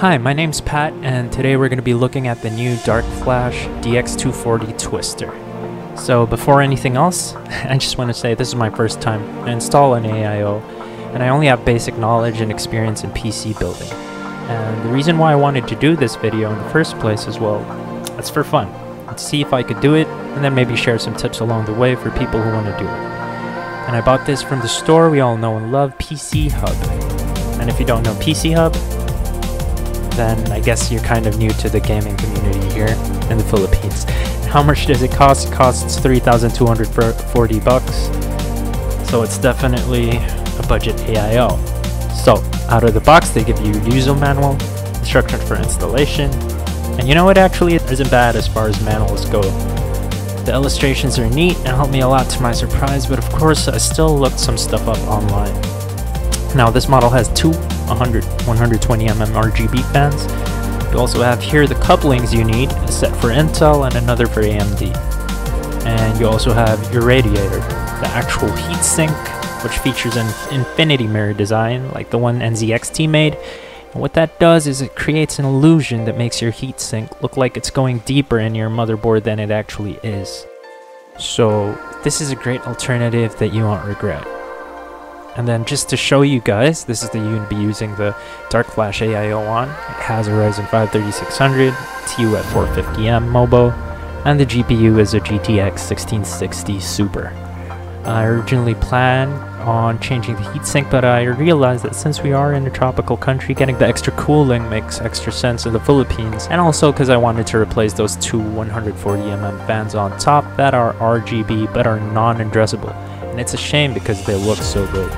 Hi, my name's Pat, and today we're going to be looking at the new Dark Flash DX240 Twister. So before anything else, I just want to say this is my first time to install an AIO, and I only have basic knowledge and experience in PC building. And the reason why I wanted to do this video in the first place as well, it's for fun. Let's see if I could do it, and then maybe share some tips along the way for people who want to do it. And I bought this from the store we all know and love, PC Hub. And if you don't know PC Hub, then I guess you're kind of new to the gaming community here in the Philippines. How much does it cost? It costs 3,240 bucks. So it's definitely a budget AIO. So out of the box, they give you user manual, instructions for installation, and you know what actually isn't bad as far as manuals go. The illustrations are neat and helped me a lot to my surprise, but of course I still looked some stuff up online. Now this model has two 100 120mm RGB fans. You also have here the couplings you need, a set for Intel and another for AMD. And you also have your radiator, the actual heatsink, which features an infinity mirror design like the one NZXT made. And what that does is it creates an illusion that makes your heatsink look like it's going deeper in your motherboard than it actually is. So this is a great alternative that you won't regret. And then just to show you guys, this is the you'd be using the Dark Flash AIO on. It has a Ryzen 5 3600, TU at 450M MOBO, and the GPU is a GTX 1660 Super. I originally planned on changing the heatsink, but I realized that since we are in a tropical country, getting the extra cooling makes extra sense in the Philippines, and also because I wanted to replace those two 140mm fans on top that are RGB but are non-addressable and it's a shame because they look so good.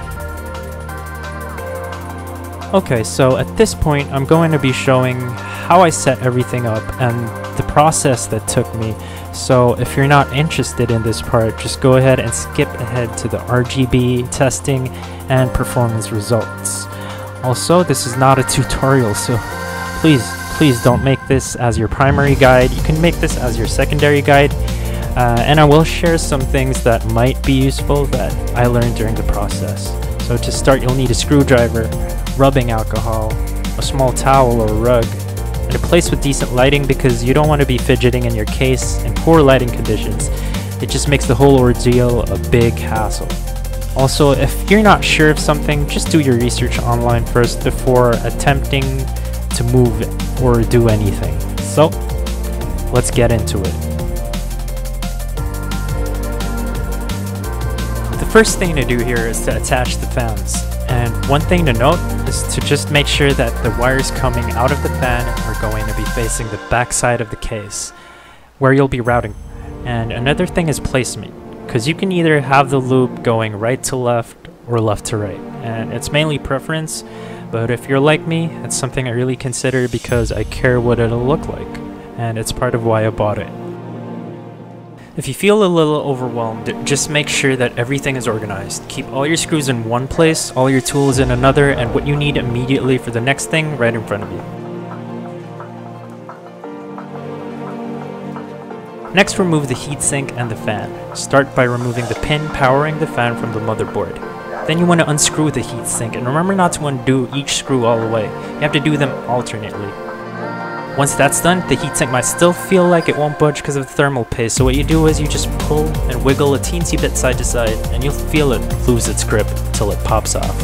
Okay, so at this point I'm going to be showing how I set everything up and the process that took me. So if you're not interested in this part, just go ahead and skip ahead to the RGB testing and performance results. Also, this is not a tutorial, so please, please don't make this as your primary guide. You can make this as your secondary guide. Uh, and I will share some things that might be useful that I learned during the process. So to start, you'll need a screwdriver, rubbing alcohol, a small towel or rug, and a place with decent lighting because you don't want to be fidgeting in your case in poor lighting conditions. It just makes the whole ordeal a big hassle. Also, if you're not sure of something, just do your research online first before attempting to move or do anything. So, let's get into it. The first thing to do here is to attach the fans. And one thing to note is to just make sure that the wires coming out of the fan are going to be facing the back side of the case, where you'll be routing. And another thing is placement, because you can either have the loop going right to left or left to right, and it's mainly preference, but if you're like me, it's something I really consider because I care what it'll look like, and it's part of why I bought it. If you feel a little overwhelmed, just make sure that everything is organized. Keep all your screws in one place, all your tools in another, and what you need immediately for the next thing right in front of you. Next remove the heatsink and the fan. Start by removing the pin powering the fan from the motherboard. Then you want to unscrew the heatsink and remember not to undo each screw all the way. You have to do them alternately. Once that's done, the heatsink might still feel like it won't budge because of the thermal paste, so what you do is you just pull and wiggle a teensy bit side to side, and you'll feel it lose its grip till it pops off.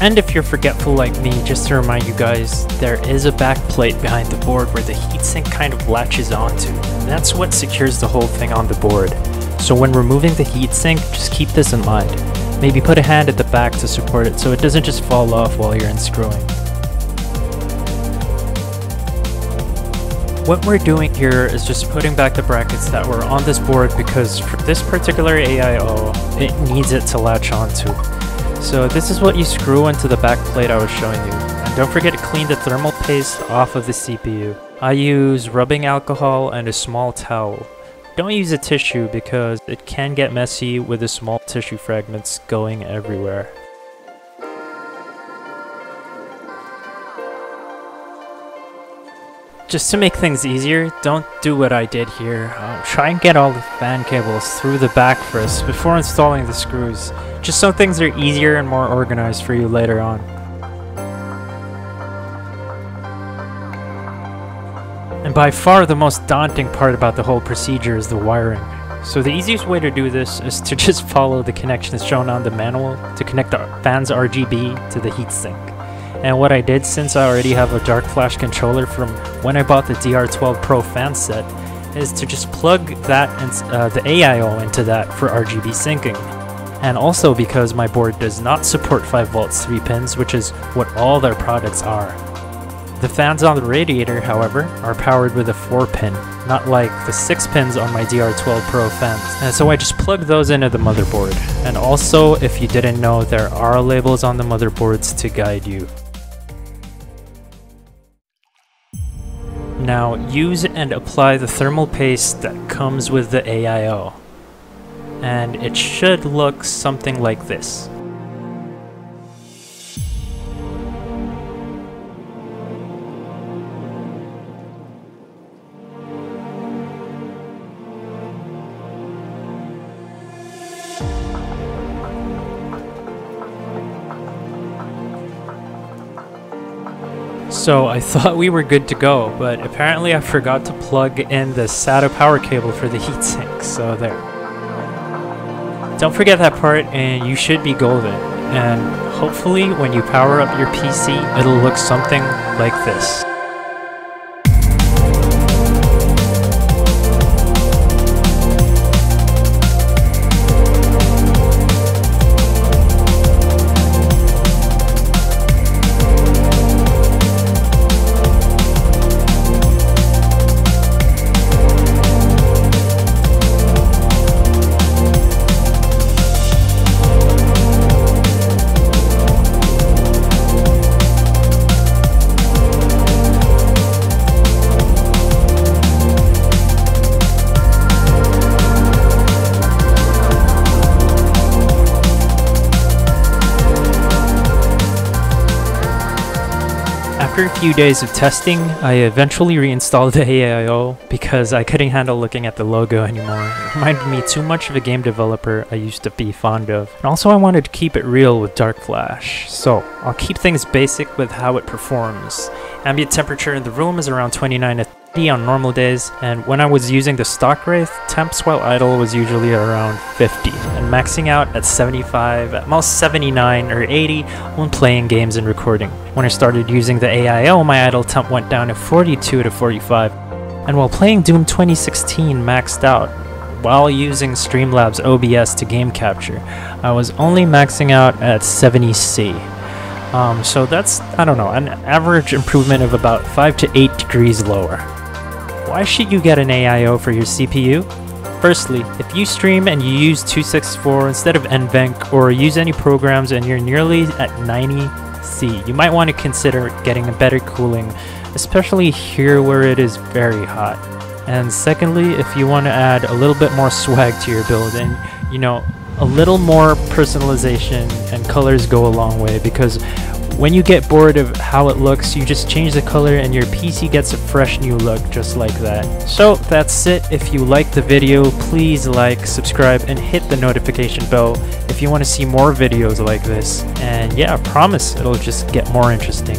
And if you're forgetful like me, just to remind you guys, there is a back plate behind the board where the heatsink kind of latches onto. That's what secures the whole thing on the board. So when removing the heatsink, just keep this in mind. Maybe put a hand at the back to support it so it doesn't just fall off while you're unscrewing. What we're doing here is just putting back the brackets that were on this board because for this particular AIO, it needs it to latch onto. So this is what you screw into the back plate I was showing you. And don't forget to clean the thermal paste off of the CPU. I use rubbing alcohol and a small towel. Don't use a tissue because it can get messy with the small tissue fragments going everywhere. Just to make things easier, don't do what I did here. Uh, try and get all the fan cables through the back first before installing the screws. just so things are easier and more organized for you later on. By far the most daunting part about the whole procedure is the wiring. So the easiest way to do this is to just follow the connections shown on the manual to connect the fan's RGB to the heatsink. And what I did since I already have a Dark Flash controller from when I bought the DR12 Pro fan set is to just plug that and uh, the AIO into that for RGB syncing. And also because my board does not support 5 volts 3 pins, which is what all their products are. The fans on the radiator, however, are powered with a 4 pin, not like the 6 pins on my DR12 Pro fans. And so I just plug those into the motherboard. And also, if you didn't know, there are labels on the motherboards to guide you. Now use and apply the thermal paste that comes with the AIO. And it should look something like this. So I thought we were good to go, but apparently I forgot to plug in the SATA power cable for the heatsink, so there. Don't forget that part and you should be golden. And hopefully when you power up your PC, it'll look something like this. After a few days of testing, I eventually reinstalled the AIO because I couldn't handle looking at the logo anymore. It reminded me too much of a game developer I used to be fond of. And also I wanted to keep it real with Dark Flash. So, I'll keep things basic with how it performs. Ambient temperature in the room is around 29 to 30 on normal days, and when I was using the stock Wraith, temps while idle was usually around 50, and maxing out at 75, at most 79 or 80 when playing games and recording. When I started using the AIO, my idle temp went down to 42 to 45, and while playing Doom 2016 maxed out, while using Streamlabs OBS to game capture, I was only maxing out at 70C. Um, so that's, I don't know, an average improvement of about 5 to 8 degrees lower. Why should you get an AIO for your CPU? Firstly, if you stream and you use 264 instead of NVENC or use any programs and you're nearly at 90C, you might want to consider getting a better cooling, especially here where it is very hot. And secondly, if you want to add a little bit more swag to your build and, you know, a little more personalization and colors go a long way because when you get bored of how it looks, you just change the color and your PC gets a fresh new look just like that. So that's it. If you liked the video, please like, subscribe, and hit the notification bell if you want to see more videos like this. And yeah, I promise it'll just get more interesting.